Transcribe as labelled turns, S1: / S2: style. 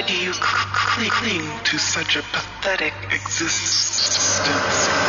S1: Why do you cling to such a pathetic existence?